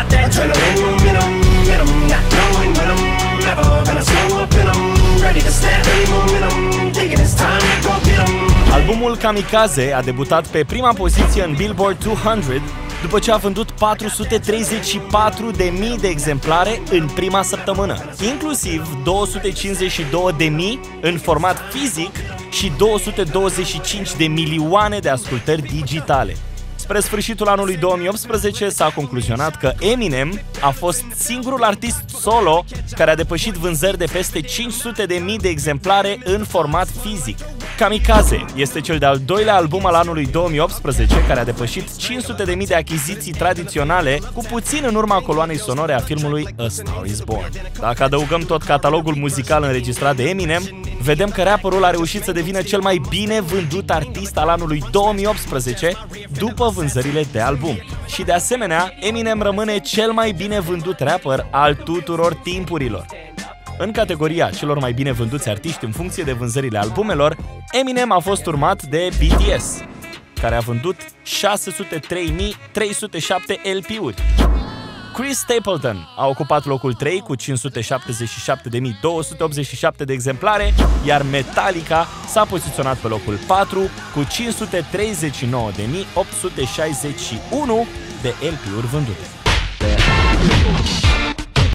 got that adrenaline momentum, momentum, not knowing when I'm never gonna slow up and I'm ready to snap any momentum, thinking it's time to go get 'em. Albumul Kamikaze a debutat pe prima poziție în Billboard 200 după ce a vândut 434 de mii de exemplare în prima săptămână, inclusiv 252 de mii în format fizic și 225 de milioane de ascultări digitale. Spre sfârșitul anului 2018 s-a concluzionat că Eminem a fost singurul artist solo care a depășit vânzări de peste 500 de mii de exemplare în format fizic. Kamikaze este cel de-al doilea album al anului 2018 care a depășit 500 de mii de achiziții tradiționale cu puțin în urma coloanei sonore a filmului A Star Is Born. Dacă adăugăm tot catalogul muzical înregistrat de Eminem, vedem că rapperul a reușit să devină cel mai bine vândut artist al anului 2018 după vânzările de album. Și de asemenea, Eminem rămâne cel mai bine vândut rapper al tuturor timpurilor. În categoria celor mai bine vânduți artiști în funcție de vânzările albumelor, Eminem a fost urmat de BTS, care a vândut 603.307 LP-uri. Chris Stapleton a ocupat locul 3 cu 577.287 de exemplare, iar Metallica s-a poziționat pe locul 4 cu 539.861 de LP-uri vândute.